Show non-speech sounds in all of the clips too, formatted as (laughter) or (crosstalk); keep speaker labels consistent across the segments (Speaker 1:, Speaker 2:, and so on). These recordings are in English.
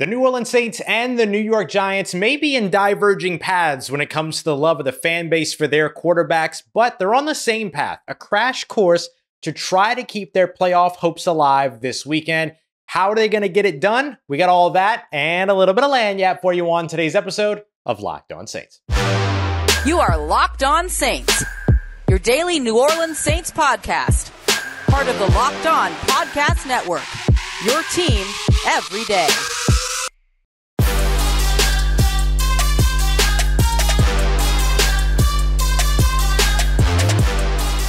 Speaker 1: The New Orleans Saints and the New York Giants may be in diverging paths when it comes to the love of the fan base for their quarterbacks, but they're on the same path, a crash course to try to keep their playoff hopes alive this weekend. How are they going to get it done? We got all that and a little bit of lagniappe for you on today's episode of Locked On Saints.
Speaker 2: You are Locked On Saints, your daily New Orleans Saints podcast, part of the Locked On Podcast Network. Your team every day.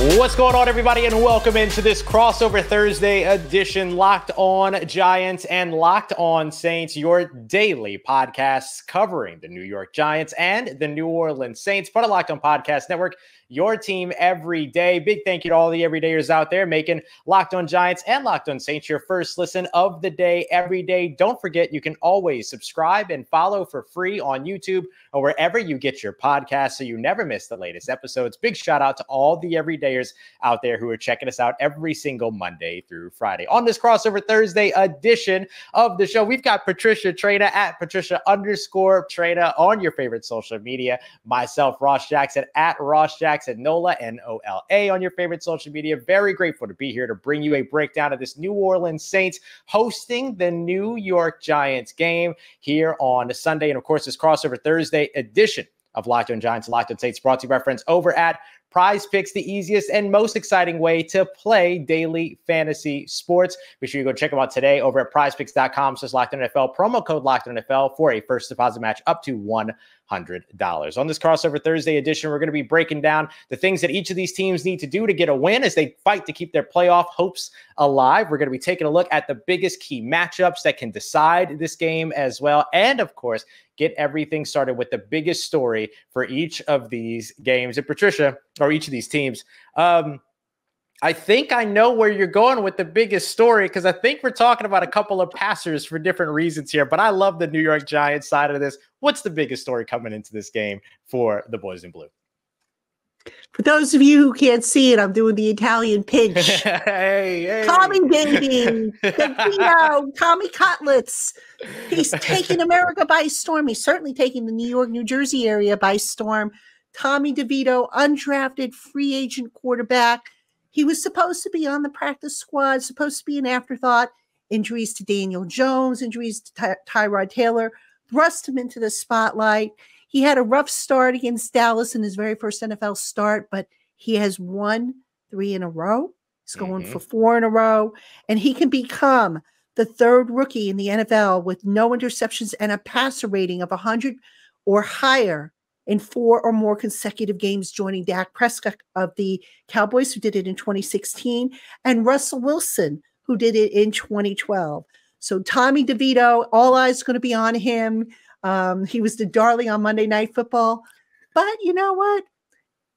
Speaker 1: What's going on, everybody, and welcome into this crossover Thursday edition Locked On Giants and Locked On Saints, your daily podcasts covering the New York Giants and the New Orleans Saints, part of Locked On Podcast Network your team every day. Big thank you to all the everydayers out there making Locked On Giants and Locked On Saints your first listen of the day every day. Don't forget, you can always subscribe and follow for free on YouTube or wherever you get your podcasts so you never miss the latest episodes. Big shout out to all the everydayers out there who are checking us out every single Monday through Friday. On this crossover Thursday edition of the show, we've got Patricia Traina at Patricia underscore Traina on your favorite social media. Myself, Ross Jackson at Ross Jackson. Jackson Nola, N O L A, on your favorite social media. Very grateful to be here to bring you a breakdown of this New Orleans Saints hosting the New York Giants game here on Sunday. And of course, this crossover Thursday edition of Locked On Giants Locked On Saints brought to you by friends over at Prize Picks, the easiest and most exciting way to play daily fantasy sports. Be sure you go check them out today over at prizepicks.com slash locked NFL. Promo code locked NFL for a first deposit match up to one $100. On this crossover Thursday edition, we're going to be breaking down the things that each of these teams need to do to get a win as they fight to keep their playoff hopes alive. We're going to be taking a look at the biggest key matchups that can decide this game as well. And of course, get everything started with the biggest story for each of these games. And Patricia, or each of these teams, um, I think I know where you're going with the biggest story because I think we're talking about a couple of passers for different reasons here. But I love the New York Giants side of this. What's the biggest story coming into this game for the boys in blue?
Speaker 3: For those of you who can't see it, I'm doing the Italian (laughs) pinch.
Speaker 1: hey, hey.
Speaker 3: Tommy Baby, the (laughs) Tommy Cutlets. He's (laughs) taking America by storm. He's certainly taking the New York, New Jersey area by storm. Tommy DeVito, undrafted free agent quarterback he was supposed to be on the practice squad, supposed to be an afterthought. Injuries to Daniel Jones, injuries to Ty- Tyrod Taylor thrust him into the spotlight. He had a rough start against Dallas in his very first NFL start, but he has won three in a row. He's going mm-hmm. for four in a row, and he can become the third rookie in the NFL with no interceptions and a passer rating of 100 or higher in four or more consecutive games, joining Dak Prescott of the Cowboys, who did it in 2016, and Russell Wilson, who did it in 2012. So Tommy DeVito, all eyes going to be on him. Um, he was the darling on Monday Night Football. But you know what?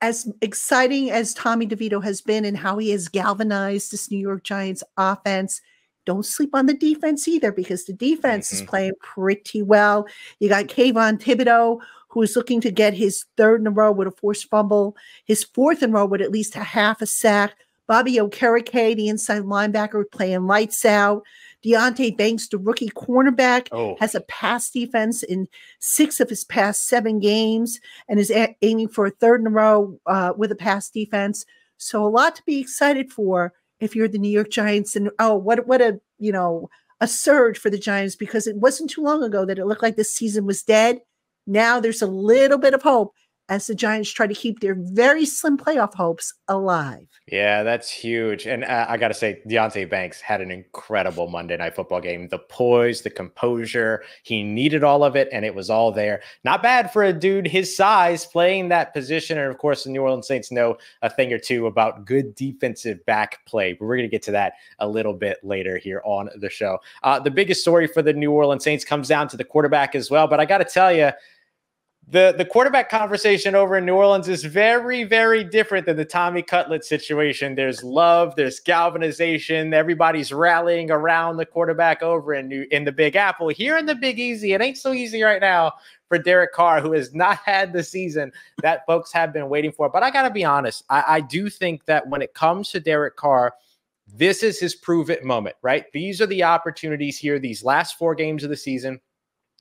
Speaker 3: As exciting as Tommy DeVito has been and how he has galvanized this New York Giants offense, don't sleep on the defense either because the defense mm-hmm. is playing pretty well. You got Kayvon Thibodeaux, who is looking to get his third in a row with a forced fumble, his fourth in a row with at least a half a sack. Bobby Okereke, the inside linebacker, playing lights out. Deonte Banks, the rookie cornerback, oh. has a pass defense in six of his past seven games and is aiming for a third in a row uh, with a pass defense. So a lot to be excited for if you're the New York Giants. And oh, what what a you know a surge for the Giants because it wasn't too long ago that it looked like this season was dead. Now there's a little bit of hope as the Giants try to keep their very slim playoff hopes alive.
Speaker 1: Yeah, that's huge. And uh, I got to say, Deonte Banks had an incredible Monday Night Football game. The poise, the composure, he needed all of it, and it was all there. Not bad for a dude his size playing that position. And of course, the New Orleans Saints know a thing or two about good defensive back play, but we're going to get to that a little bit later here on the show. Uh, the biggest story for the New Orleans Saints comes down to the quarterback as well. But I got to tell you, the the quarterback conversation over in New Orleans is very very different than the Tommy Cutlet situation. There's love, there's galvanization, everybody's rallying around the quarterback over in New, in the Big Apple. Here in the Big Easy, it ain't so easy right now for Derek Carr, who has not (laughs) had the season that folks have been waiting for. But I got to be honest, I, I do think that when it comes to Derek Carr, this is his prove it moment, right? These are the opportunities here, these last four games of the season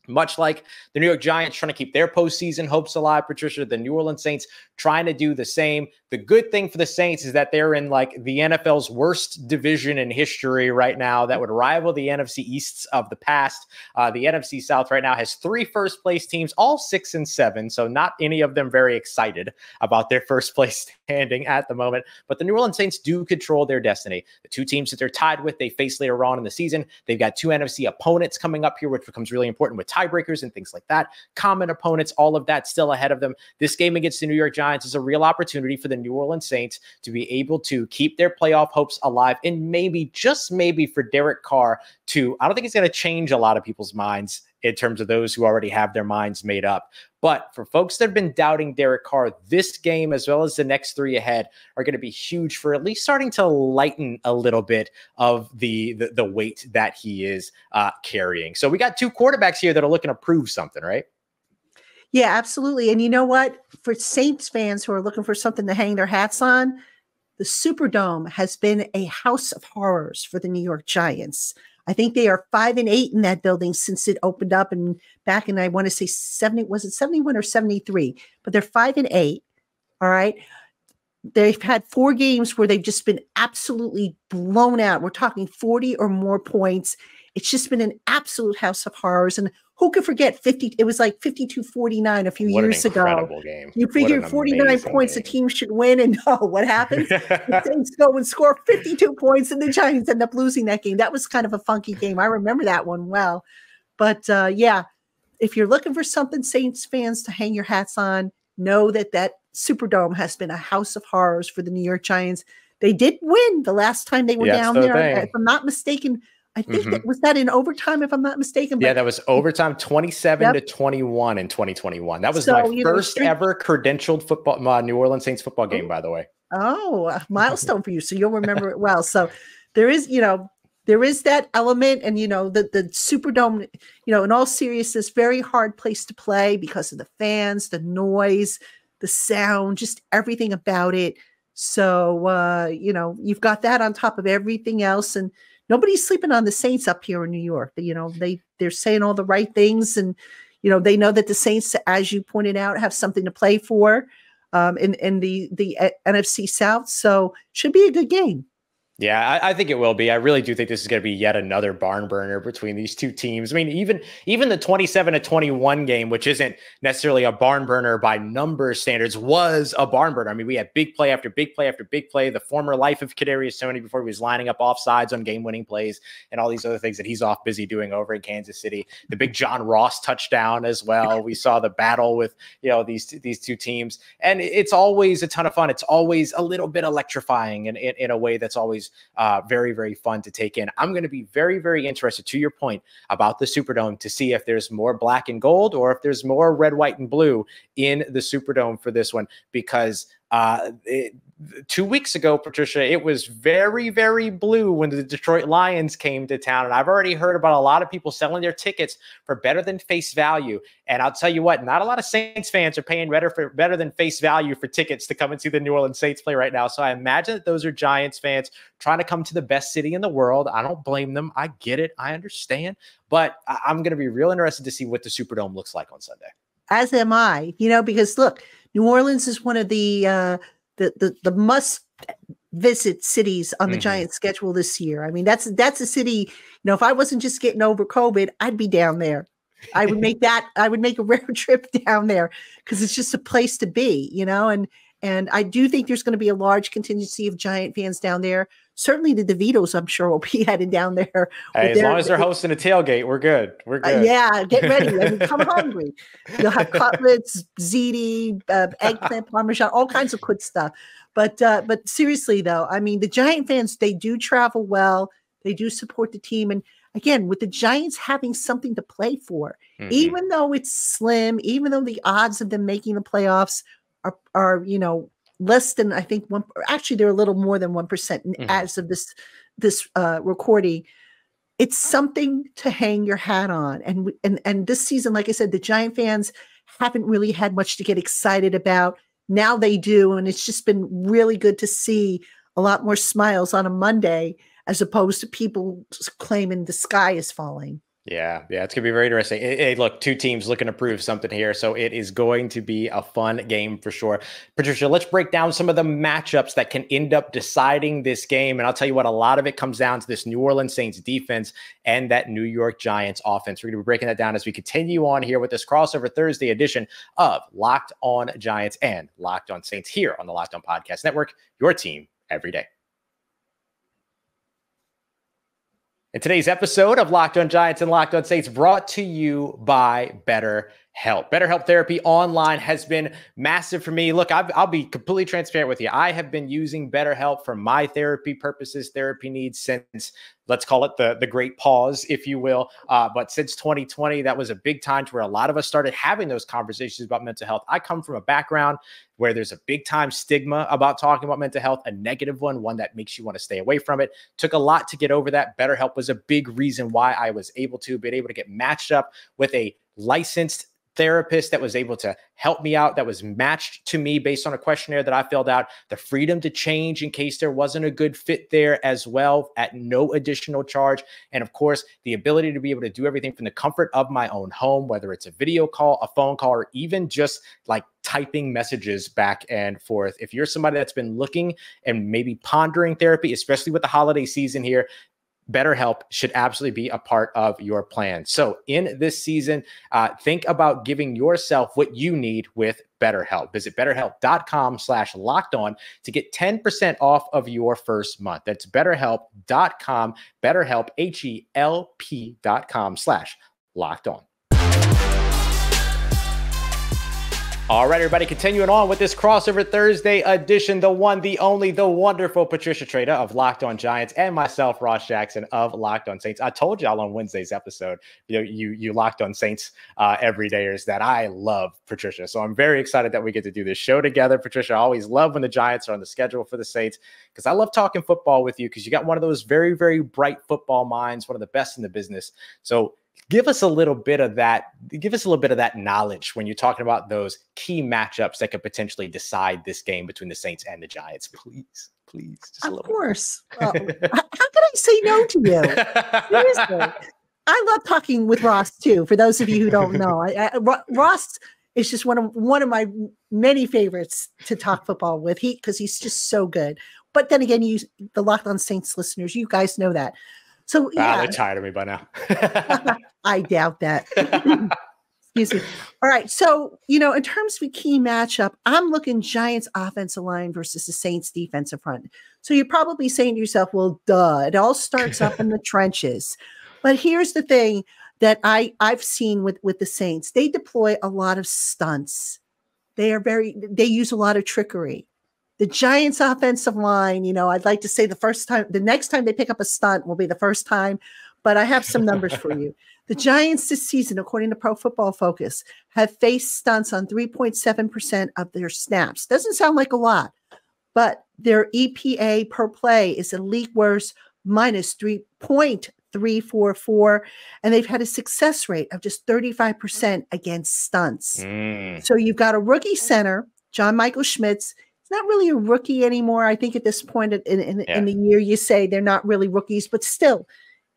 Speaker 1: much like the New York Giants trying to keep their postseason hopes alive, Patricia, the New Orleans Saints trying to do the same. The good thing for the Saints is that they're in like the NFL's worst division in history right now that would rival the NFC Easts of the past. Uh, the NFC South right now has three first place teams, all six and seven. So not any of them very excited about their first place (laughs) standing at the moment. But the New Orleans Saints do control their destiny. The two teams that they're tied with, they face later on in the season. They've got two NFC opponents coming up here, which becomes really important with tiebreakers and things like that. Common opponents, all of that still ahead of them. This game against the New York Giants is a real opportunity for the New Orleans Saints to be able to keep their playoff hopes alive and maybe, just maybe, for Derek Carr to, I don't think it's going to change a lot of people's minds in terms of those who already have their minds made up. But for folks that have been doubting Derek Carr, this game, as well as the next three ahead, are going to be huge for at least starting to lighten a little bit of the the, the weight that he is uh, carrying. So we got two quarterbacks here that are looking to prove something, right?
Speaker 3: Yeah, absolutely. And you know what? For Saints fans who are looking for something to hang their hats on, the Superdome has been a house of horrors for the New York Giants. I think they are five and eight in that building since it opened up and back in I want to say 70 was it 71 or 73, but they're five and eight. All right. They've had four games where they've just been absolutely blown out. We're talking 40 or more points. It's just been an absolute house of horrors. And who could forget 50? It was like 52 49 a few
Speaker 1: what
Speaker 3: years ago.
Speaker 1: Game.
Speaker 3: You figured 49 points
Speaker 1: game.
Speaker 3: the team should win. And no, (laughs) what happens? (laughs) the Saints go and score 52 points, and the Giants end up losing that game. That was kind of a funky game. I remember that one well. But uh, yeah, if you're looking for something Saints fans to hang your hats on, know that that Superdome has been a house of horrors for the New York Giants. They did win the last time they were
Speaker 1: Yes,
Speaker 3: down
Speaker 1: the
Speaker 3: there.
Speaker 1: thing.
Speaker 3: If I'm not mistaken, I think
Speaker 1: Mhm.
Speaker 3: that was that in overtime, if I'm not mistaken.
Speaker 1: Yeah, that was overtime 27
Speaker 3: Yep.
Speaker 1: to 21 in 2021. That was
Speaker 3: So,
Speaker 1: my
Speaker 3: know,
Speaker 1: first ever credentialed football uh, New Orleans Saints football game, by the way.
Speaker 3: Oh, a milestone for you. So you'll (laughs) remember it well. So there is, you know, there is that element, and you know, the the Superdome, you know, in all seriousness, very hard place to play because of the fans, the noise, the sound, just everything about it. So uh, you know, you've got that on top of everything else, and nobody's sleeping on the Saints up here in New York. You know, they they're saying all the right things, and you know, they know that the Saints, as you pointed out, have something to play for um, in in the the uh, NFC South. So should be a good game.
Speaker 1: Yeah, I, I think it will be. I really do think this is going to be yet another barn burner between these two teams. I mean, even even the 27 to 21 game, which isn't necessarily a barn burner by number standards, was a barn burner. I mean, we had big play after big play after big play. The former life of Kadarius Toney before he was lining up offsides on game-winning plays and all these other things that he's off busy doing over in Kansas City. The big John Ross touchdown as well. (laughs) We saw the battle with you know these these two teams, and it's always a ton of fun. It's always a little bit electrifying in, in, in a way that's always uh, very, very fun to take in. I'm going to be very, very interested to your point about the Superdome to see if there's more black and gold or if there's more red, white, and blue in the Superdome for this one because uh, it, two weeks ago, Patricia, it was very, very blue when the Detroit Lions came to town. And I've already heard about a lot of people selling their tickets for better than face value. And I'll tell you what, not a lot of Saints fans are paying better for better than face value for tickets to come and see the New Orleans Saints play right now. So I imagine that those are Giants fans trying to come to the best city in the world. I don't blame them. I get it. I understand. But I- I'm going to be real interested to see what the Superdome looks like on Sunday.
Speaker 3: As am I. You know, because look, New Orleans is one of the uh, the the, the must visit cities on the
Speaker 1: Mhm.
Speaker 3: Giants schedule this year. I mean, that's that's a city. You know, if I wasn't just getting over COVID, I'd be down there. I would (laughs) make that. I would make a rare (laughs) trip down there because it's just a place to be. You know, and and I do think there's going to be a large contingency of Giant fans down there. Certainly, the DeVitos, I'm sure, will be (laughs) headed down there.
Speaker 1: Hey, as
Speaker 3: their-
Speaker 1: long as they're hosting a tailgate, we're good. We're
Speaker 3: Uh,
Speaker 1: good.
Speaker 3: yeah, get ready. I mean, come (laughs) hungry. You'll have cutlets, ziti, uh, (laughs) eggplant, parmesan, all kinds of good stuff. But uh, but seriously though, I mean, the Giant fans they do travel well. They do support the team, and again, with the Giants having something to play for,
Speaker 1: Mhm.
Speaker 3: even though it's slim, even though the odds of them making the playoffs are are you know less than I think one. Actually, they're a little more than one percent
Speaker 1: Mhm.
Speaker 3: as of this this uh, recording it's something to hang your hat on. And and and this season, like I said, the Giant fans haven't really had much to get excited about. Now they do, and it's just been really good to see a lot more smiles on a Monday as opposed to people claiming the sky is falling.
Speaker 1: Yeah, yeah, it's gonna be very interesting. Hey, look, two teams looking to prove something here, so it is going to be a fun game for sure. Patricia, let's break down some of the matchups that can end up deciding this game, and I'll tell you what, a lot of it comes down to this New Orleans Saints defense and that New York Giants offense. We're gonna be breaking that down as we continue on here with this crossover Thursday edition of Locked On Giants and Locked On Saints here on the Locked On Podcast Network. Your team every day. In today's episode of Locked On Giants and Locked On Saints, brought to you by Better Help. BetterHelp Therapy Online has been massive for me. Look, i will be completely transparent with you. I have been using BetterHelp for my therapy purposes, therapy needs since let's call it the the great pause, if you will. Uh, but since 2020, that was a big time to where a lot of us started having those conversations about mental health. I come from a background where there's a big time stigma about talking about mental health, a negative one, one that makes you want to stay away from it. Took a lot to get over that. BetterHelp was a big reason why I was able to be able to get matched up with a licensed therapist that was able to help me out, that was matched to me based on a questionnaire that I filled out, the freedom to change in case there wasn't a good fit there as well at no additional charge. And of course, the ability to be able to do everything from the comfort of my own home, whether it's a video call, a phone call, or even just like typing messages back and forth. If you're somebody that's been looking and maybe pondering therapy, especially with the holiday season here, BetterHelp should absolutely be a part of your plan. So, in this season, uh, think about giving yourself what you need with BetterHelp. Visit betterhelp.com slash locked on to get 10% off of your first month. That's betterhelp.com, betterhelp, H E L P.com slash locked on. All right, everybody, continuing on with this crossover Thursday edition, the one, the only, the wonderful Patricia Traina of Locked On Giants and myself, Ross Jackson of Locked On Saints. I told y'all on Wednesday's episode, you know, you you Locked On Saints uh, everydayers that I love Patricia. So I'm very excited that we get to do this show together. Patricia, I always love when the Giants are on the schedule for the Saints because I love talking football with you because you got one of those very, very bright football minds, one of the best in the business. So give us a little bit of that give us a little bit of that knowledge when you're talking about those key matchups that could potentially decide this game between the saints and the giants. Please please
Speaker 3: of course. (laughs) How can i say no to you? Seriously. I love talking with ross too for those of you who don't know. I, I, ross is just one of one of my many favorites to talk football with. He because he's just so good. But then again you the locked on saints listeners you guys know that so
Speaker 1: yeah, ah, they're tired of me by now. (laughs)
Speaker 3: I doubt that. (laughs) Excuse me. All right. So, you know, in terms of a key matchup, I'm looking Giants offensive line versus the Saints defensive front. So you're probably saying to yourself, well, duh, it all starts up in the (laughs) trenches. But here's the thing that I, I've seen with, with the Saints. They deploy a lot of stunts. They are very they use a lot of trickery the Giants offensive line, you know, I'd like to say the first time, the next time they pick up a stunt will be the first time, but I have some numbers for you. (laughs) The Giants this season, according to Pro Football Focus, have faced stunts on 3.7% of their snaps. Doesn't sound like a lot, but their EPA per play is a league worst minus 3.344, and they've had a success rate of just 35% against stunts. Mm. So you've got a rookie center, John Michael Schmitz not really a rookie anymore. I think at this point in, in, yeah. in, the year, you say they're not really rookies, but still,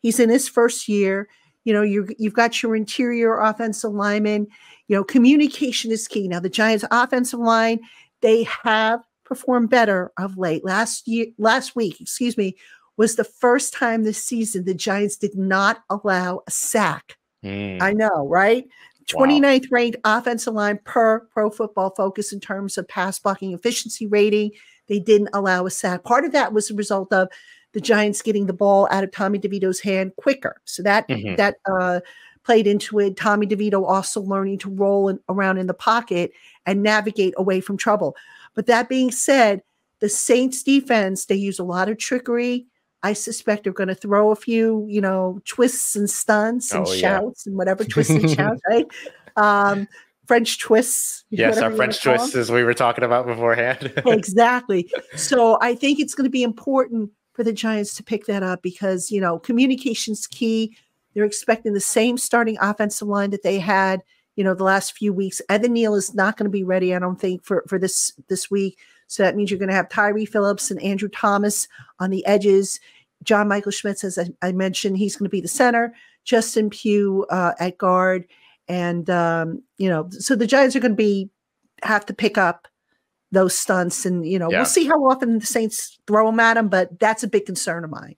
Speaker 3: he's in his first year. You know, you you've got your interior offensive lineman. You know, communication is key. Now, the Giants' offensive line, they have performed better of late. Last year, last week, excuse me, was the first time this season the Giants did not allow a sack. Mm. I know, right? 29th wow. ranked offensive line per pro football focus in terms of pass blocking efficiency rating. They didn't allow a sack. Part of that was a result of the Giants getting the ball out of Tommy DeVito's hand quicker. So that mm-hmm. that uh, played into it. Tommy DeVito also learning to roll in, around in the pocket and navigate away from trouble. But that being said, the Saints defense, they use a lot of trickery. I suspect they're going to throw a few, you know, twists and stunts and oh, shouts yeah. and whatever (laughs) twists and shouts, right? Um, French twists.
Speaker 1: Yes, our French twists, as we were talking about beforehand. (laughs)
Speaker 3: exactly. So I think it's going to be important for the Giants to pick that up because you know communication's key. They're expecting the same starting offensive line that they had, you know, the last few weeks. Evan Neal is not going to be ready, I don't think, for for this this week. So that means you're going to have Tyre Phillips and Andrew Thomas on the edges. John Michael Schmitz, as I, I mentioned, he's going to be the center. Justin Pugh uh, at guard, and um, you know, so the Giants are going to be have to pick up those stunts, and you know, yeah. we'll see how often the Saints throw them at him, but that's a big concern of mine.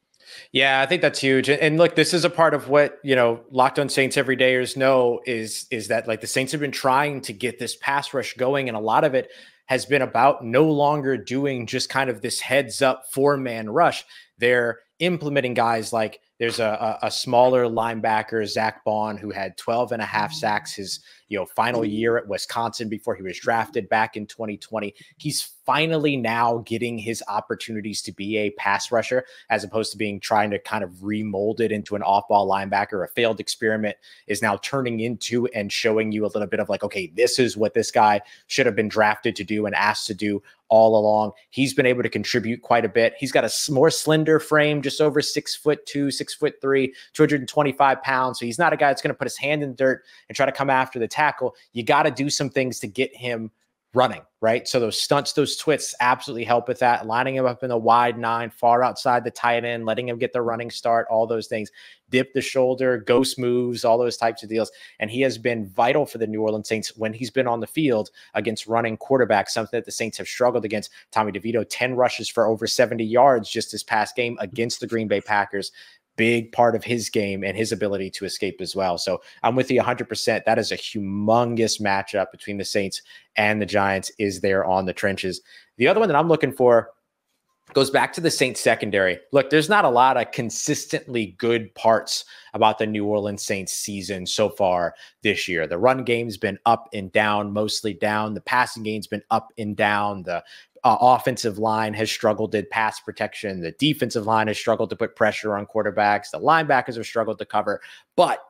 Speaker 1: Yeah, I think that's huge. And look, this is a part of what, you know, Locked on Saints everydayers know is is that like the Saints have been trying to get this pass rush going and a lot of it has been about no longer doing just kind of this heads up four man rush. They're implementing guys like there's a, a, a, smaller linebacker, Zack Baun, who had 12 and a half mm. sacks his you know final mm. year at Wisconsin before he was drafted back in 2020. He's finally now getting his opportunities to be a pass rusher as opposed to being trying to kind of remold it into an off-ball linebacker. A failed experiment is now turning into and showing you a little bit of like, okay, this is what this guy should have been drafted to do and asked to do all along. He's been able to contribute quite a bit. He's got a more slender frame, just over six foot two, six foot three, 225 pounds. So he's not a guy that's going to put his hand in the dirt and try to come after the tackle. You got to do some things to get him running, right? So those stunts, those twists absolutely help with that. Lining him up in the wide nine, far outside the tight end, letting him get the running start, all those things. Dip the shoulder, ghost moves, all those types of deals. And he has been vital for the New Orleans Saints when he's been on the field against running quarterbacks, something that the Saints have struggled against. Tommy DeVito, 10 rushes for over 70 yards just this past game against the Green Bay Packers big part of his game and his ability to escape as well. So I'm with you 100%. That is a humongous matchup between the Saints and the Giants is there on the trenches. The other one that I'm looking for goes back to the Saints secondary. Look, there's not a lot of consistently good parts about the New Orleans Saints season so far this year. The run game's been up and down, mostly down. The passing game's been up and down. The uh, offensive line has struggled in pass protection. The defensive line has struggled to put pressure on quarterbacks. The linebackers have struggled to cover. But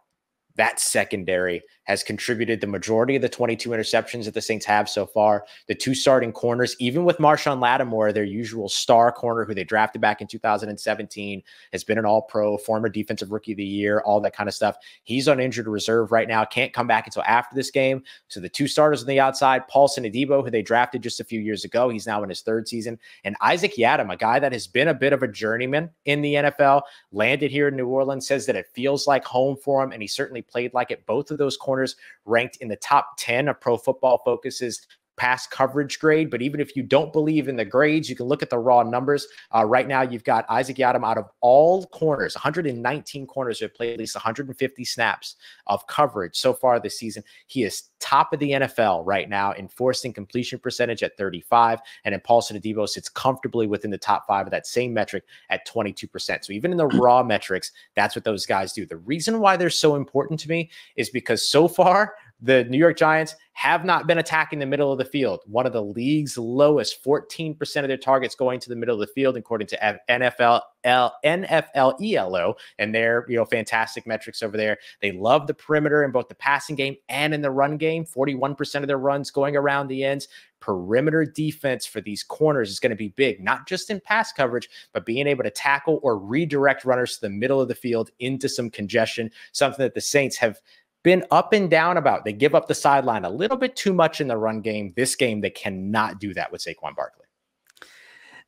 Speaker 1: that secondary has contributed the majority of the 22 interceptions that the Saints have so far. The two starting corners, even with Marshon Lattimore, their usual star corner who they drafted back in 2017, has been an all pro, former defensive rookie of the year, all that kind of stuff. He's on injured reserve right now, can't come back until after this game. So the two starters on the outside, Paulson Adebo, who they drafted just a few years ago, he's now in his third season, and Isaac Yiadom, a guy that has been a bit of a journeyman in the NFL, landed here in New Orleans, says that it feels like home for him, and he certainly played like it. Both of those corners ranked in the top 10 of Pro Football Focus's pass coverage grade. But even if you don't believe in the grades, you can look at the raw numbers. Uh, right now, you've got Isaac Yiadom out of all corners, 119 corners who have played at least 150 snaps of coverage so far this season. He is top of the NFL right now in forcing completion percentage at 35, and in Paulson Adebo sits comfortably within the top five of that same metric at 22%. So even in the raw metrics, that's what those guys do. The reason why they're so important to me is because so far the New York Giants have not been attacking the middle of the field. One of the league's lowest, 14% of their targets going to the middle of the field, according to NFL L, NFL ELO, and their you know fantastic metrics over there. They love the perimeter in both the passing game and in the run game. 41% of their runs going around the ends. Perimeter defense for these corners is going to be big, not just in pass coverage, but being able to tackle or redirect runners to the middle of the field into some congestion, something that the Saints have been up and down about. They give up the sideline a little bit too much in the run game. This game, they cannot do that with Saquon Barkley.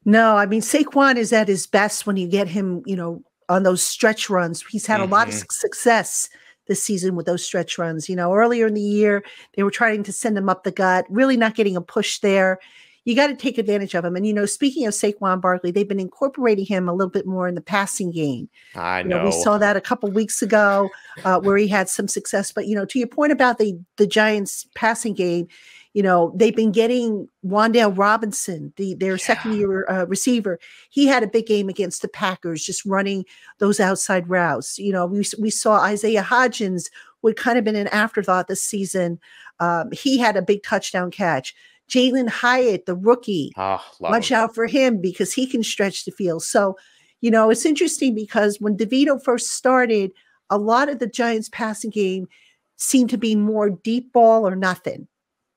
Speaker 3: No, I mean Saquon is at his best when you get him, you know, on those stretch runs. He's had mm-hmm. a lot of mm-hmm. success this season with those stretch runs. You know, earlier in the year, they were trying to send him up the gut, really not getting a push there you got to take advantage of him. And you know, speaking of Saquon Barkley, they've been incorporating him a little bit more in the passing game.
Speaker 1: I know.
Speaker 3: You know we saw that a couple weeks ago uh, where he had some success. But you know, to your point about the the Giants passing game, you know they've been getting Wan'Dale Robinson, the their yeah. second year uh, receiver. He had a big game against the Packers, just running those outside routes. You know, we we saw Isaiah Hodgins would kind of been an afterthought this season. Um, he had a big touchdown catch. Jalin Hyatt, the rookie. Oh, watch him. out for him because he can stretch the field. So, you know, it's interesting because when DeVito first started, a lot of the Giants passing game seemed to be more deep ball or nothing.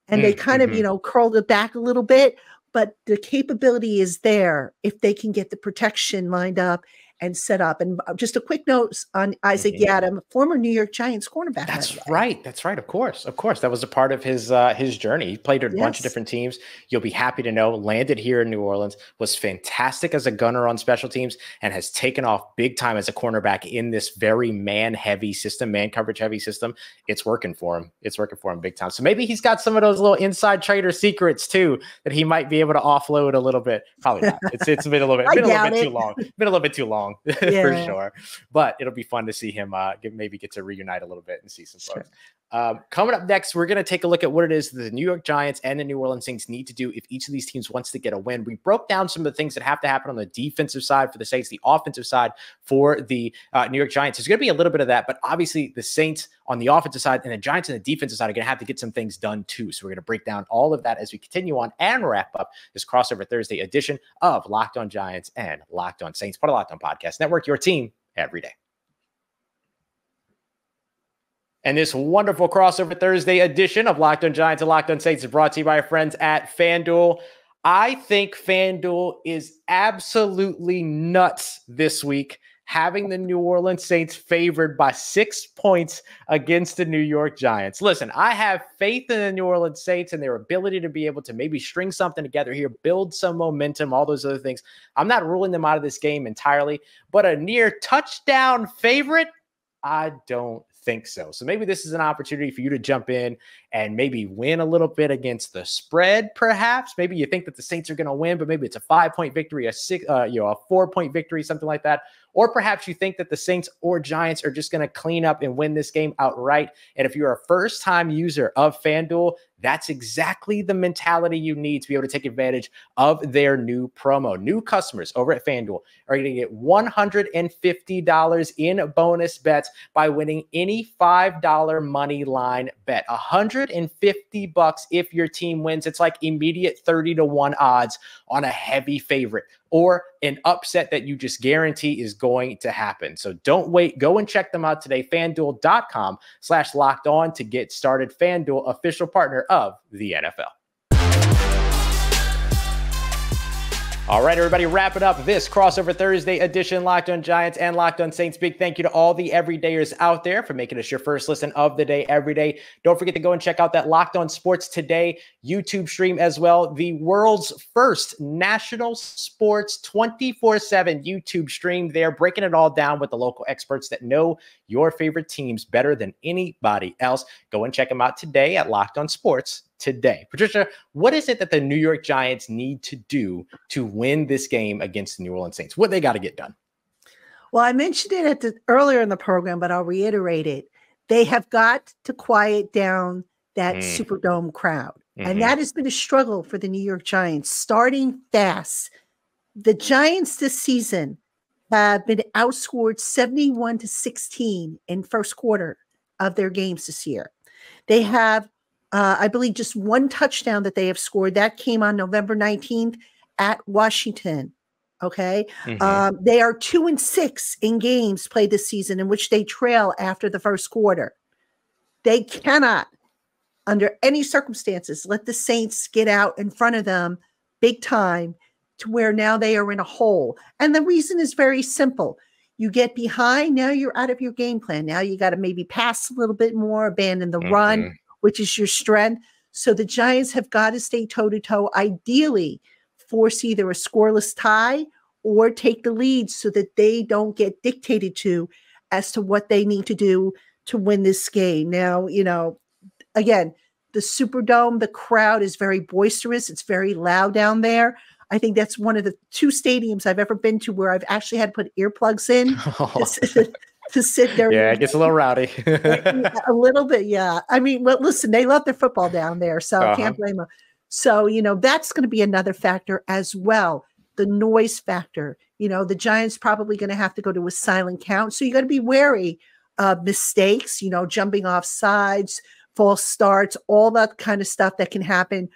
Speaker 3: And mm, they kind mm-hmm. of, you know, curled it back a little bit, but the capability is there if they can get the protection lined up and set up. And uh, just a quick note on Isaac
Speaker 1: Mhm.
Speaker 3: Yiadom, former New York Giants cornerback.
Speaker 1: That's right. That's right. Of course. Of course. That was a part of his uh his journey. He played at a bunch of different teams. You'll be happy to know landed here in New Orleans, was fantastic as a gunner on special teams, and has taken off big time as a cornerback in this very man heavy system, man coverage heavy system. It's working for him. It's working for him big time. So maybe he's got some of those little inside trader secrets too that he might be able to offload a little bit. Probably not. It's it's been a little bit (laughs) been a little bit too long. Been a little bit too long (laughs) for
Speaker 3: Yeah.
Speaker 1: sure. But it'll be fun to see him uh get, maybe get to reunite a little bit and see some
Speaker 3: Sure.
Speaker 1: folks. Um, coming up next, we're going to take a look at what it is the New York Giants and the New Orleans Saints need to do if each of these teams wants to get a win. We broke down some of the things that have to happen on the defensive side for the Saints, the offensive side for the uh, New York Giants. There's going to be a little bit of that, but obviously the Saints on the offensive side and the Giants on the defensive side are going to have to get some things done too. So we're going to break down all of that as we continue on and wrap up this crossover Thursday edition of Locked On Giants and Locked On Saints, part of Locked On Podcast Network, your team every day. And this wonderful crossover Thursday edition of Locked On Giants and Locked On Saints is brought to you by our friends at FanDuel. I think FanDuel is absolutely nuts this week, having the New Orleans Saints favored by six points against the New York Giants. Listen, I have faith in the New Orleans Saints and their ability to be able to maybe string something together here, build some momentum, all those other things. I'm not ruling them out of this game entirely, but a near touchdown favorite, I don't think so. So maybe this is an opportunity for you to jump in and maybe win a little bit against the spread, perhaps. Maybe you think that the Saints are going to win, but maybe it's a five point victory, a six, uh, you know, a four point victory, something like that. Or perhaps you think that the Saints or Giants are just going to clean up and win this game outright. And if you're a first time user of FanDuel, that's exactly the mentality you need to be able to take advantage of their new promo. New customers over at FanDuel are going to get $150 in bonus bets by winning any $5 money line bet. 150 bucks if your team wins. It's like immediate 30 to 1 odds on a heavy favorite or an upset that you just guarantee is going to happen. So don't wait. Go and check them out today. FanDuel.com slash locked on to get started. FanDuel, official partner of the NFL. All right, everybody, wrapping up this crossover Thursday edition, Locked on Giants and Locked on Saints. Big thank you to all the everydayers out there for making us your first listen of the day every day. Don't forget to go and check out that Locked on Sports Today YouTube stream as well. The world's first national sports 24 7 YouTube stream there, breaking it all down with the local experts that know your favorite teams better than anybody else. Go and check them out today at Locked on Sports today. Patricia, what is it that the New York Giants need to do to win this game against the New Orleans Saints? What they got to get done?
Speaker 3: Well, I mentioned it at the earlier in the program, but I'll reiterate it. They have got to quiet down that
Speaker 1: Mm.
Speaker 3: Superdome crowd.
Speaker 1: Mhm.
Speaker 3: And that has been a struggle for the New York Giants, starting fast. The Giants this season have been outscored 71 to 16 in first quarter of their games this year. They have, uh, I believe, just one touchdown that they have scored. That came on November 19th at Washington. Okay.
Speaker 1: Mhm.
Speaker 3: Um, they are two and six in games played this season in which they trail after the first quarter. They cannot, under any circumstances, let the Saints get out in front of them big time to where now they are in a hole. And the reason is very simple. You get behind, now you're out of your game plan. Now you got to maybe pass a little bit more, abandon the run,
Speaker 1: Mhm.
Speaker 3: Which is your strength. So the Giants have got to stay toe to toe, ideally, force either a scoreless tie or take the lead so that they don't get dictated to as to what they need to do to win this game. Now, you know, again, the Superdome, the crowd is very boisterous, it's very loud down there. I think that's one of the two stadiums I've ever been to where I've actually had to put earplugs in sit- (laughs) (laughs) (laughs) to sit there.
Speaker 1: yeah, it gets a little rowdy. (laughs)
Speaker 3: a little bit, yeah. I mean, well, listen, they love their football down there, so I
Speaker 1: Uh-huh.
Speaker 3: can't blame them. So, you know, that's going to be another factor as well. The noise factor. You know, the Giants probably going to have to go to a silent count. So you got to be wary of mistakes, you know, jumping off sides, false starts, all that kind of stuff that can happen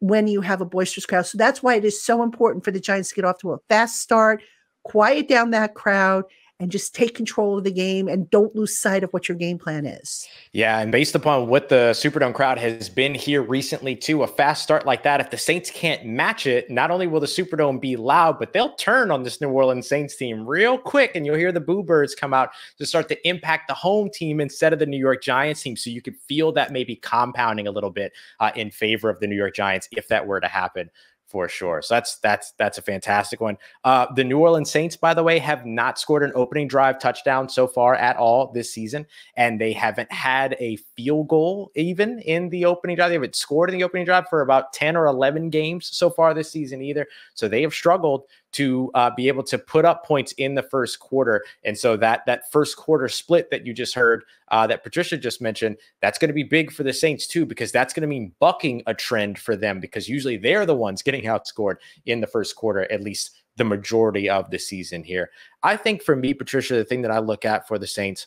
Speaker 3: when you have a boisterous crowd. So that's why it is so important for the Giants to get off to a fast start, quiet down that crowd, and just take control of the game and don't lose sight of what your game plan is.
Speaker 1: Yeah, and based upon what the Superdome crowd has been here recently, too, a fast start like that, if the Saints can't match it, not only will the Superdome be loud, but they'll turn on this New Orleans Saints team real quick, and you'll hear the boo birds come out to start to impact the home team instead of the New York Giants team. So you could feel that maybe compounding a little bit uh, in favor of the New York Giants if that were to happen for sure. So that's that's that's a fantastic one. Uh, the New Orleans Saints, by the way, have not scored an opening drive touchdown so far at all this season, and they haven't had a field goal even in the opening drive. They haven't scored in the opening drive for about ten or eleven games so far this season either. So they have struggled to uh, be able to put up points in the first quarter. And so that that first quarter split that you just heard, uh, that Patricia just mentioned, that's going to be big for the Saints too, because that's going to mean bucking a trend for them, because usually they're the ones getting outscored in the first quarter, at least the majority of the season here. I think for me, Patricia, the thing that I look at for the Saints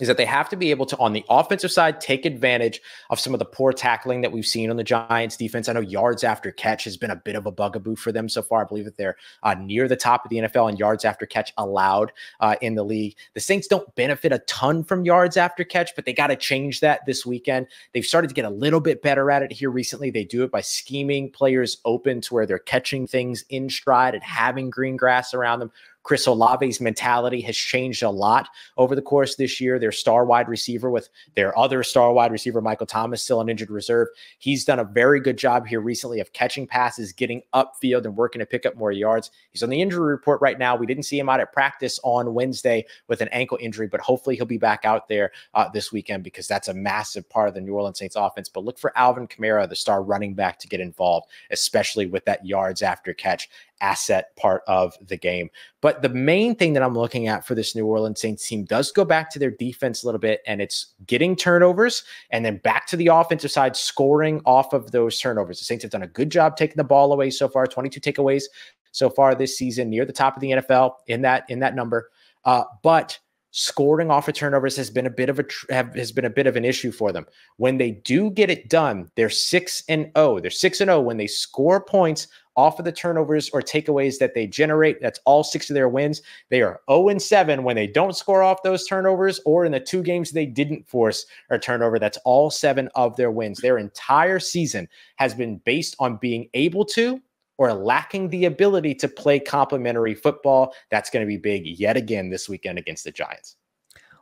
Speaker 1: is that they have to be able to, on the offensive side, take advantage of some of the poor tackling that we've seen on the Giants defense. I know yards after catch has been a bit of a bugaboo for them so far. I believe that they're uh, near the top of the NFL in yards after catch allowed uh, in the league. The Saints don't benefit a ton from yards after catch, but they got to change that this weekend. They've started to get a little bit better at it here recently. They do it by scheming players open to where they're catching things in stride and having green grass around them. Chris Olave's mentality has changed a lot over the course this year. Their star wide receiver with their other star wide receiver, Michael Thomas, still on injured reserve. He's done a very good job here recently of catching passes, getting upfield, and working to pick up more yards. He's on the injury report right now. We didn't see him out at practice on Wednesday with an ankle injury, but hopefully he'll be back out there uh, this weekend because that's a massive part of the New Orleans Saints offense. But look for Alvin Kamara, the star running back, to get involved, especially with that yards after catch asset part of the game. But the main thing that I'm looking at for this New Orleans Saints team does go back to their defense a little bit, and it's getting turnovers and then back to the offensive side, scoring off of those turnovers. The Saints have done a good job taking the ball away so far, 22 takeaways so far this season, near the top of the NFL in that in that number. Uh, but scoring off of turnovers has been a bit of a have, has been a bit of an issue for them. When they do get it done, they're 6 and 0. They're 6 and 0 when they score points off of the turnovers or takeaways that they generate. That's all six of their wins. They are 0 and 7 when they don't score off those turnovers or in the two games they didn't force a turnover. That's all seven of their wins. Their entire season has been based on being able to or lacking the ability to play complementary football. That's going to be big yet again this weekend against the Giants.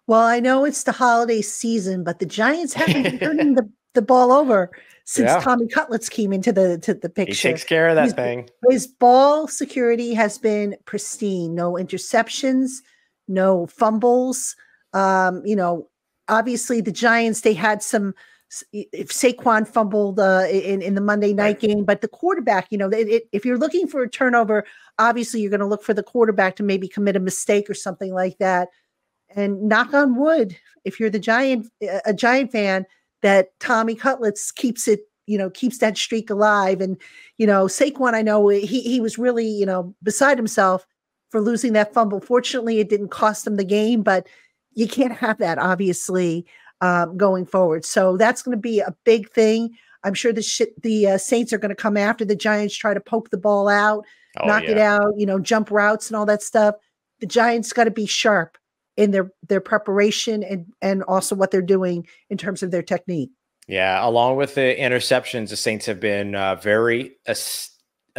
Speaker 3: Well, I know it's the holiday season, but the Giants haven't (laughs) been turning the, the ball over since yeah. Tommy Cutlets came into the to the picture.
Speaker 1: He takes care of that his, thing.
Speaker 3: His ball security has been pristine. No interceptions, no fumbles. Um, you know, obviously the Giants they had some if Saquon fumbled uh, in in the Monday night game, but the quarterback, you know, it, it, if you're looking for a turnover, obviously you're going to look for the quarterback to maybe commit a mistake or something like that. And knock on wood, if you're the Giant a Giant fan, that Tommy Cutlets keeps it, you know, keeps that streak alive. And you know, Saquon, I know he he was really you know beside himself for losing that fumble. Fortunately, it didn't cost him the game, but you can't have that obviously um, going forward. So that's going to be a big thing. I'm sure the shit, the uh, Saints are going to come after the Giants, try to poke the ball out, oh, knock yeah. it out, you know, jump routes and all that stuff. The Giants got to be sharp in their their preparation and and also what they're doing in terms of their technique.
Speaker 1: Yeah, along with the interceptions, the Saints have been uh, very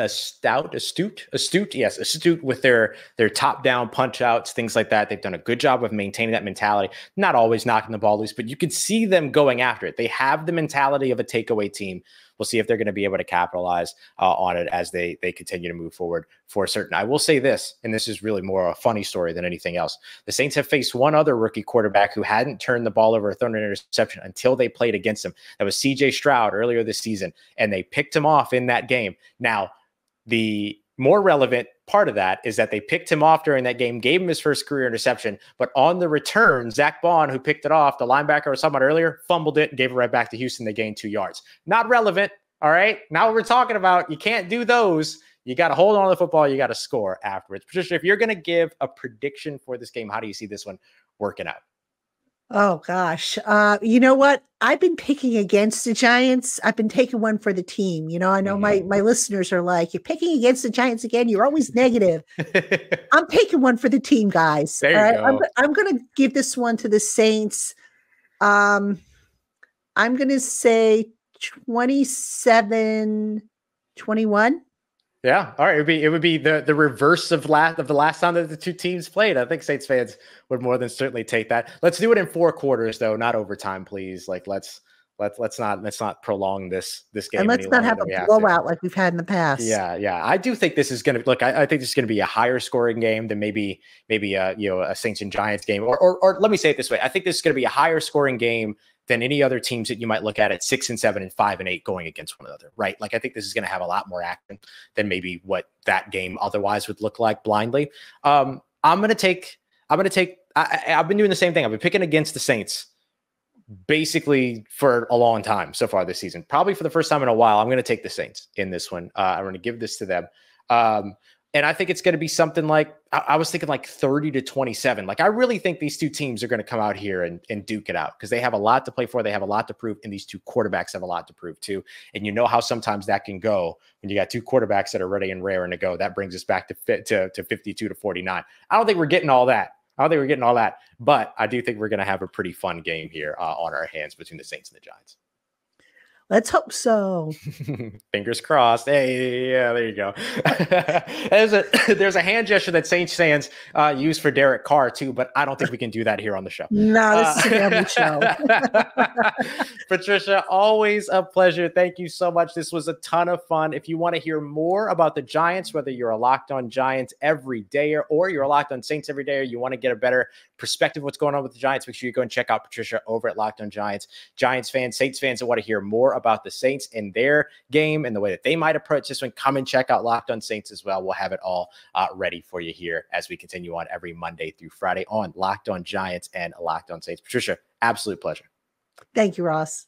Speaker 1: stout, astute, astute, yes, astute with their their top down punch outs, things like that. They've done a good job of maintaining that mentality. Not always knocking the ball loose, but you can see them going after it. They have the mentality of a takeaway team. We'll see if they're going to be able to capitalize uh, on it as they they continue to move forward for certain. I will say this, and this is really more a funny story than anything else. The Saints have faced one other rookie quarterback who hadn't turned the ball over a an interception until they played against him. That was C.J. Stroud earlier this season, and they picked him off in that game. Now the more relevant part of that is that they picked him off during that game, gave him his first career interception, but on the return, Zack Baun, who picked it off, the linebacker I was talking about earlier, fumbled it and gave it right back to Houston. They gained two yards. Not relevant. All right. Now we're talking about you can't do those. You got to hold on to the football. You got to score afterwards. Patricia, if you're going to give a prediction for this game, how do you see this one working out?
Speaker 3: Oh gosh. Uh, you know what? I've been picking against the Giants. I've been taking one for the team. You know, I know mm-hmm. my my listeners are like, "You're picking against the Giants again. You're always negative." (laughs) I'm taking one for the team, guys.
Speaker 1: There you right? go.
Speaker 3: I'm, I'm going to give this one to the Saints. Um, I'm going to say 27 21.
Speaker 1: Yeah. All right. It would be it would be the the reverse of last of the last time that the two teams played. I think Saints fans would more than certainly take that. Let's do it in four quarters though, not overtime, please. Like let's let's let's not let's not prolong this this game.
Speaker 3: And let's not have a blowout like we've had in the past.
Speaker 1: Yeah, yeah. I do think this is gonna look. I, I think this is gonna be a higher scoring game than maybe maybe a you know a Saints and Giants game, or, or or let me say it this way. I think this is gonna be a higher scoring game than any other teams that you might look at at six and seven and five and eight going against one another, right? Like I think this is going to have a lot more action than maybe what that game otherwise would look like blindly. Um, I'm going to take, I'm going to take, I, I've been doing the same thing. I've been picking against the Saints basically for a long time so far this season. Probably for the first time in a while, I'm going to take the Saints in this one. Uh, I'm going to give this to them. Um, and I think it's going to be something like I, I, was thinking like 30 to 27. Like I really think these two teams are going to come out here and, and duke it out because they have a lot to play for. They have a lot to prove, and these two quarterbacks have a lot to prove too. And you know how sometimes that can go when you got two quarterbacks that are ready and rare and to go. That brings us back to fit to, to 52 to 49. I don't think we're getting all that. I don't think we're getting all that, but I do think we're going to have a pretty fun game here uh, on our hands between the Saints and the Giants.
Speaker 3: Let's hope so. (laughs)
Speaker 1: Fingers crossed. Hey, yeah, there you go. (laughs) there's a (coughs) there's a hand gesture that Saints fans uh, use for Derek Carr too, but I don't think we can do that here on the show.
Speaker 3: No, this uh, is a family
Speaker 1: show. (laughs) Patricia, always a pleasure. Thank you so much. This was a ton of fun. If you want to hear more about the Giants, whether you're a locked on Giants every day or, or you're a locked on Saints every day, or you want to get a better perspective of what's going on with the Giants, make sure you go and check out Patricia over at Locked on Giants. Giants fans, Saints fans that want to hear more about the Saints in their game and the way that they might approach this one, come and check out Locked on Saints as well. We'll have it all uh, ready for you here as we continue on every Monday through Friday on Locked on Giants and Locked on Saints. Patricia, absolute pleasure.
Speaker 3: Thank you, Ross.